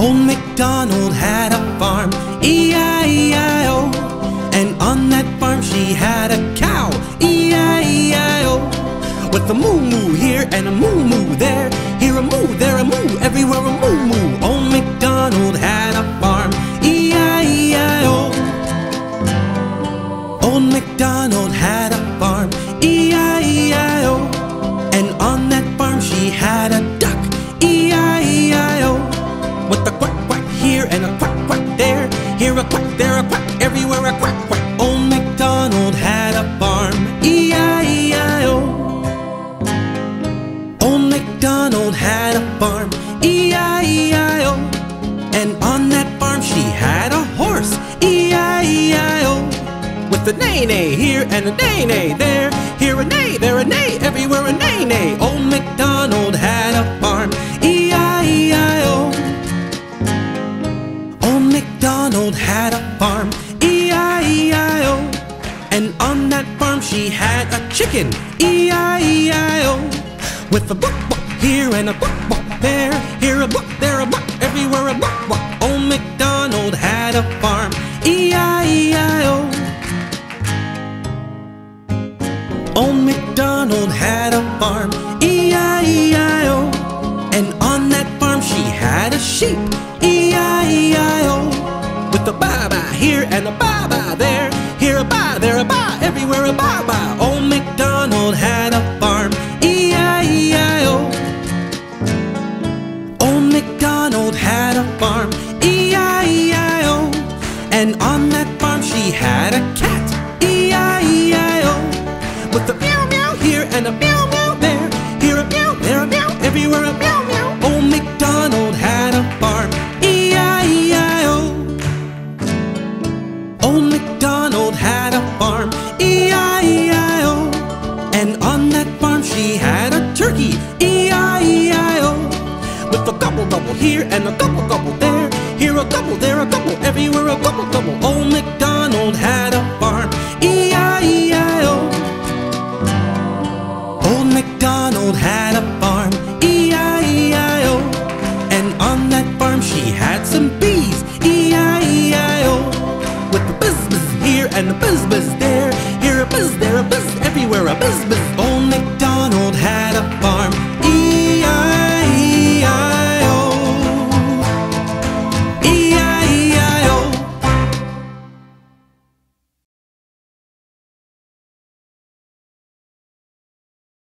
Old MacDonald had a farm, E-I-E-I-O. And on that farm she had a cow, E-I-E-I-O. With a moo-moo here and a moo-moo there. Here a moo, there a moo, everywhere a moo-moo. And a quack quack there. Here a quack, there a quack, everywhere a quack quack. Old MacDonald had a farm, E-I-E-I-O. Old MacDonald had a farm, E-I-E-I-O. And on that farm she had a horse, E-I-E-I-O. With a neigh neigh here and a neigh neigh there. Here MacDonald had a farm, E-I-E-I-O. And on that farm she had a chicken, E-I-E-I-O. With a buck buck here and a buck buck there. Here a buck, there a buck, everywhere a buck buck. Old MacDonald had a farm, E-I-E-I-O. Old MacDonald had a farm, E-I-E-I-O. And a ba-ba there. Here a ba, there a ba, everywhere a ba-ba. Old MacDonald had a farm, E-I-E-I-O. Old MacDonald had a farm, E-I-E-I-O. And on that farm she had a cat, E-I-E-I-O. With a meow meow here and a meow meow there. Here a meow, there a meow, everywhere a meow she had a turkey, E-I-E-I-O. With a gobble gobble here and a gobble gobble there. Here a gobble, there a gobble, everywhere a gobble gobble. Old MacDonald had a farm, E-I-E-I-O. Old MacDonald had a farm, E-I-E-I-O. And on that farm she had some bees, E-I-E-I-O. With a buzz buzz here and a buzz buzz there. Here a buzz, there a buzz, everywhere a buzz buzz.